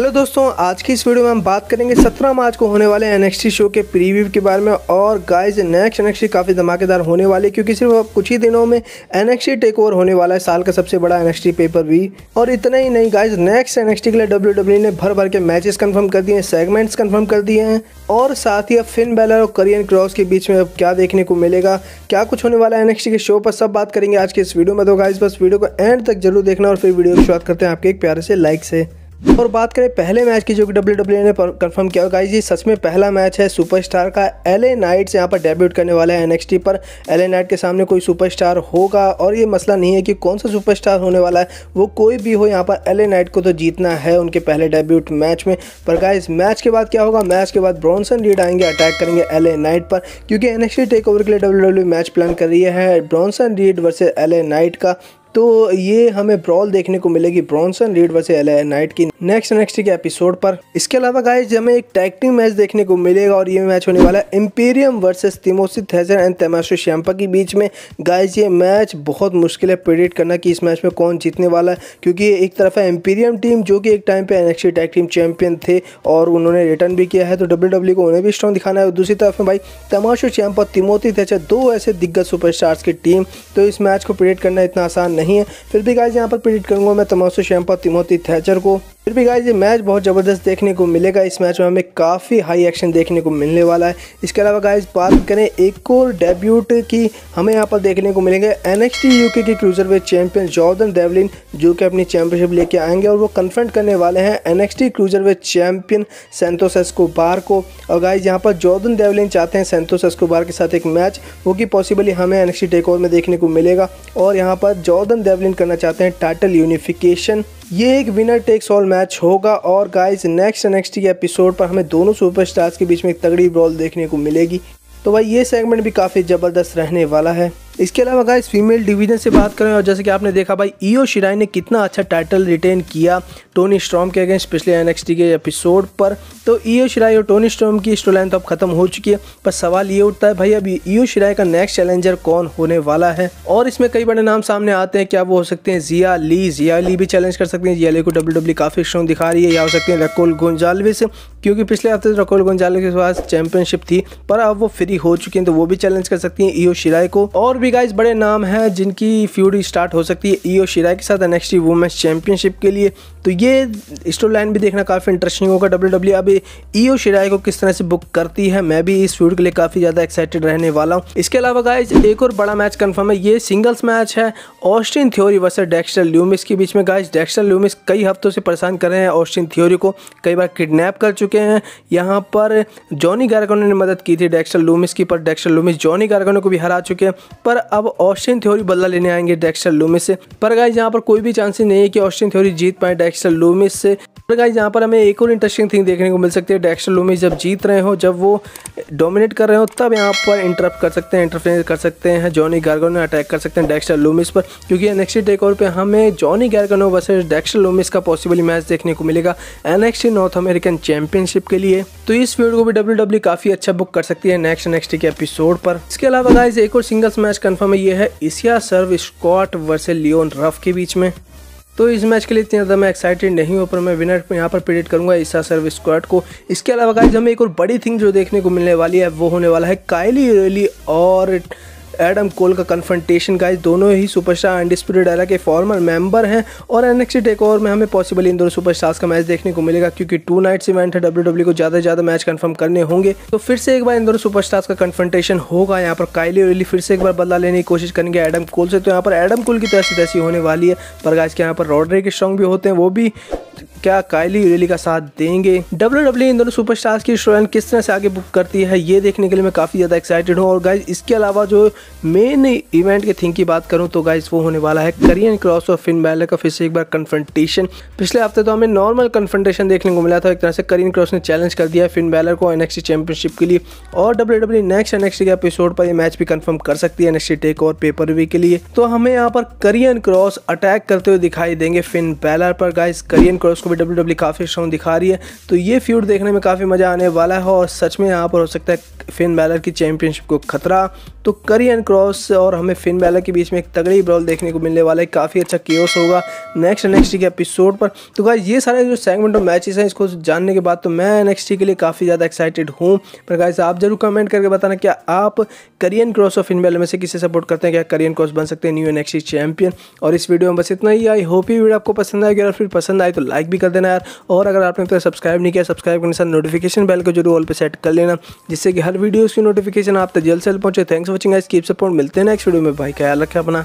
Hello दोस्तों, आज की इस वीडियो में हम बात करेंगे 17 मार्च को होने वाले एनएक्सटी शो के प्रीव्यू के बारे में। और गाइस नेक्स्ट एनएक्सटी काफ़ी धमाकेदार होने वाले क्योंकि सिर्फ़ अब कुछ ही दिनों में एनएक्सटी टेक ओवर होने वाला है, साल का सबसे बड़ा एनएक्सटी पेपर भी। और इतना ही नहीं गाइज़ नेक्स्ट एनएक्सटी के लिए डब्ल्यू ने भर भर के मैचेस कन्फर्म कर दिए हैं सेगमेंट्स कन्फर्म कर दिए हैं। और साथ ही अब फिन बैलर और करियन क्रॉस के बीच में अब क्या देखने को मिलेगा, क्या कुछ होने वाला है एनएक्सटी के शो पर, सब बात करेंगे आज के इस वीडियो में। तो गाइज़ बस वीडियो को एंड तक ज़रूर देखना और फिर वीडियो की शुरुआत करते हैं आपके एक प्यारे से लाइक से। और बात करें पहले मैच की जो कि डब्ल्यू डब्ल्यू ने कंफर्म किया और होगा जी सच में पहला मैच है सुपरस्टार का। एल ए नाइट्स यहाँ पर डेब्यूट करने वाला है एनएक्सटी पर। एल ए नाइट के सामने कोई सुपरस्टार होगा और ये मसला नहीं है कि कौन सा सुपरस्टार होने वाला है। वो कोई भी हो यहाँ पर एल ए नाइट को तो जीतना है उनके पहले डेब्यूट मैच में। पर गाइस मैच के बाद क्या होगा? मैच के बाद ब्रॉन्सन रीड आएँगे अटैक करेंगे एल ए नाइट पर। क्योंकि एन टेक ओवर के लिए डब्ल्यू मैच प्लान कर रही है। Bronson Reed versus L A Knight का। तो ये हमें ब्रॉल देखने को मिलेगी Bronson Reed versus L Knight की नेक्स्ट नेक्स्ट के एपिसोड पर। इसके अलावा गाइज़ हमें एक टैक्टिंग मैच देखने को मिलेगा और ये मैच होने वाला है Imperium versus Timothy Thatcher and Tommaso Ciampa के बीच में। गाइज़ ये मैच बहुत मुश्किल है प्रिडिक्ट करना कि इस मैच में कौन जीतने वाला है, क्योंकि एक तरफ़ है इम्पीरियम टीम जो कि एक टाइम पे एनएक्सटी टैग टीम चैंपियन थे और उन्होंने रिटर्न भी किया है तो डब्ल्यू डब्ल्यू को उन्हें भी स्ट्रॉन्ग दिखाना है। और दूसरी तरफ़ में भाई तमाशो श्याम्पा तिमोती दो ऐसे दिग्गज सुपरस्टार्स की टीम तो इस मैच को प्रिडिक्ट करना इतना आसान नहीं है। फिर भी गाइज़ यहाँ पर प्रिडिक्ट करूँगा मैं तमाशो शैम्पा तिमोती थैचर को। फिर भी गाइज़ ये मैच बहुत ज़बरदस्त देखने को मिलेगा। इस मैच में हमें काफ़ी हाई एक्शन देखने को मिलने वाला है। इसके अलावा गाइज़ बात करें एक और डेब्यूट की, हमें यहाँ पर देखने को मिलेंगे एन एक्स टी यूके के cruiserweight champion Jordan Devlin जो कि अपनी चैंपियनशिप लेके आएँगे और वो कन्फ्रंट करने वाले हैं N X T cruiserweight champion Santos Escobar को। और गाइज़ यहाँ पर जॉर्दन डेवलिन चाहते हैं सेंतोस एस्कोबार के साथ एक मैच वो कि पॉसिबली हमें N X T take over में देखने को मिलेगा। और यहाँ पर जॉर्दन डेवलिन करना चाहते हैं टाइटल यूनिफिकेशन ये एक विनर टेक्स ऑल मैच होगा और गाइस नेक्स्ट नेक्स्ट के एपिसोड पर हमें दोनों सुपरस्टार्स के बीच में एक तगड़ी ब्रॉल देखने को मिलेगी। तो भाई, ये सेगमेंट भी काफ़ी ज़बरदस्त रहने वाला है। इसके अलावा गाइस फीमेल डिवीज़न से बात करें और जैसे कि आपने देखा भाई ईओ शिराई ने कितना अच्छा टाइटल रिटेन किया टोनी स्ट्रॉम के अगेंस्ट पिछले एनएक्सटी के एपिसोड पर। तो ईओ शिराई और टोनी स्ट्रॉम की स्टोरी लाइन तो अब खत्म हो चुकी है, पर सवाल ये उठता है, भाई, अब ईओ शिराई का नेक्स्ट चैलेंजर कौन होने वाला है? और इसमें कई बड़े नाम सामने आते हैं, क्या वो हो सकते हैं जिया ली जिया ली भी चैलेंज कर सकते हैं जिया ली को डब्ल्यू काफ़ी स्ट्रॉन्ग दिखा रही है, या हो सकते हैं रकोल गोंजालविस क्योंकि पिछले हफ़्ते रकोल गोंजालविस के पास चैंपियनशिप थी, पर अब वो फ्री हो चुकी हैं तो वो भी चैलेंज कर सकती हैं ईओ शिराई को। और भी गाइज़ बड़े नाम हैं जिनकी फ्यूड स्टार्ट हो सकती है ईओ शिराई के साथ नेक्स्ट वुमेंस चैंपियनशिप के लिए। तो ये स्टोरी लाइन भी देखना काफ़ी इंटरेस्टिंग होगा डब्ल्यू डब्ल्यू अभी ईओ शिराई को किस तरह से बुक करती है, मैं भी इस फ्यूड के लिए काफ़ी ज़्यादा एक्साइटेड रहने वाला हूँ। इसके अलावा गाइज़ एक और बड़ा मैच कन्फर्म है, ये सिंगल्स मैच है Austin Theory versus Dexter Lumis के बीच में। गाइज़ डेक्स्टर ल्यूमिस कई हफ्तों से परेशान कर रहे हैं ऑस्टिन थ्योरी को, कई बार किडनैप कर चुके हैं। यहाँ पर जॉनी गार्गनो ने मदद की थी डेक्स्टर लूमिस की, पर डेक्स्टर लूमिस जॉनी गार्गनो को भी हरा चुके हैं। पर अब ऑस्टिन थ्योरी बदला लेने आएँगे डेक्स्टर लूमिस से। पर गाइज़ यहाँ पर कोई भी चांसेस नहीं है कि ऑस्टिन थ्योरी जीत पाए डेक्स्टर लूमिस से। पर गाइज़ यहाँ पर हमें एक और इंटरेस्टिंग थिंग देखने को मिल सकती है। डेक्स्टर लूमिस जब जीत रहे हो, जब वो डोमिनेट कर रहे हो, तब यहाँ पर इंटरप्ट कर सकते हैं इंटरफेयर कर सकते हैं। जॉनी गार्गनो अटैक कर सकते हैं डेक्स्टर लूमिस पर। क्योंकि नेक्स्ट टेक ओवर पे हमें Johnny Gargano versus Dexter Lumis का पॉसिबली मैच देखने को मिलेगा। एनएक्सटी नॉर्थ अमेरिकन चैंपियनशिप के लिए तो इस फ़ील्ड को भी डब्ल्यू डब्ल्यू काफ़ी अच्छा बुक कर सकती है नेक्स्ट नेक्स्ट के एपिसोड पर। इसके अलावा गाइज़ एक और सिंगल्स मैच कंफर्म है, ये है Isaiah Swerve Scott versus Leon Ruff के बीच में। तो इस मैच के लिए इतना ज़्यादा मैं एक्साइटेड नहीं हूँ, पर मैं विनर यहाँ पर प्रिडिक्ट करूँगा ईसा सर्विस स्क्वाड को। इसके अलावा गाइज़ हमें एक और बड़ी थिंग जो देखने को मिलने वाली है, वो होने वाला है कायली रेली और एडम कोल का कन्फ्रंटेशन गाइज़ दोनों ही सुपरस्टार अनडिस्प्यूटेड एरा के फॉर्मर मेंबर हैं और एनएक्सटी टेक ओवर में हमें पॉसिबल इन दोनों सुपरस्टार्स का मैच देखने को मिलेगा क्योंकि टू नाइट्स इवेंट है डब्ल्यू डब्ल्यू को ज़्यादा से ज़्यादा मैच कन्फर्म करने होंगे। तो फिर से एक बार इन दोनों सुपरस्टार्स का कन्फ्रंटेशन होगा यहाँ पर। काइली ओली फिर से एक बार बदला लेने की कोशिश करेंगे एडम कोल से। तो यहाँ पर एडम कोल की तैसी तैसी होने वाली है, पर गाइज़ के यहाँ पर रॉडरे के स्ट्रॉन्ग भी होते हैं, वो भी क्या कायली यूरेली का साथ देंगे? डब्ल्यू डब्ल्यू इन दोनों सुपरस्टार्स की स्टोरी किस तरह से आगे बुक करती है, ये देखने के लिए मैं काफ़ी ज़्यादा एक्साइटेड हूँ। और गाइज़ इसके अलावा जो मेन इवेंट के थिंग की बात करूँ तो गाइज़ वो होने वाला है करियन क्रॉस और फिन बैलर का फिर से एक बार कन्फ्रंटेशन पिछले हफ़्ते तो हमें नॉर्मल कन्फ्रंटेशन देखने को मिला था, एक तरह से करियन क्रॉस ने चैलेंज कर दिया फिन बैलर को एनएक्सटी चैंपियनशिप के लिए। और डब्ल्यू डब्ल्यू नेक्स्ट एनएक्सटी के एपिसोड पर ये मैच भी कंफर्म कर सकती है एनएक्सटी टेक और पेपर वी के लिए। तो हमें यहाँ पर करियन क्रॉस अटैक करते हुए दिखाई देंगे फिन बैलर पर। गाइज़ करियन क्रॉस को भी डब्ल्यू डब्ल्यू काफ़ी स्ट्रॉन्ग दिखा रही है। तो ये फ्यूड देखने में काफ़ी मज़ा आने वाला है और सच में यहाँ पर हो सकता है फिन बैलर की चैंपियनशिप को खतरा। तो करियन क्रॉस और हमें फिन बैलर के बीच में एक तगड़ी ब्रॉल देखने को मिलने वाला है। काफ़ी अच्छा केओस होगा नेक्स्ट नेक्स्ट के एपिसोड पर। तो गाइस ये सारे जो सेगमेंट और मैचेस हैं, इसको जानने के बाद तो मैं नेक्स्ट के लिए काफ़ी ज़्यादा एक्साइटेड हूँ। पर गाइस आप ज़रूर कमेंट करके बताना, क्या आप करियन क्रॉस और फिन बैलर में से किसे सपोर्ट करते हैं? क्या करियन क्रॉस बन सकते हैं? न्यू नेक्स्ट चैंपियन और इस वीडियो में बस इतना ही। आई होप ये वीडियो आपको पसंद आएगी अगर फिर पसंद आए तो लाइक भी कर देना यार। और अगर आपने तो सब्सक्राइब नहीं किया सब्सक्राइब करने साथ नोटिफिकेशन बेल को ज़रूर ऑल पे सेट कर लेना, जिससे कि हर वीडियो की नोटिफिकेशन आप तक जल्द से जल्द पहुँचे। Thanks watching guys keep support मिलते हैं नेक्स्ट वीडियो में। भाई ख्याल रखें अपना।